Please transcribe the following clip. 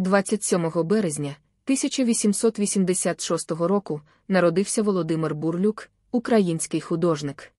27 березня 1886 року народився Володимир Бурлюк, український художник.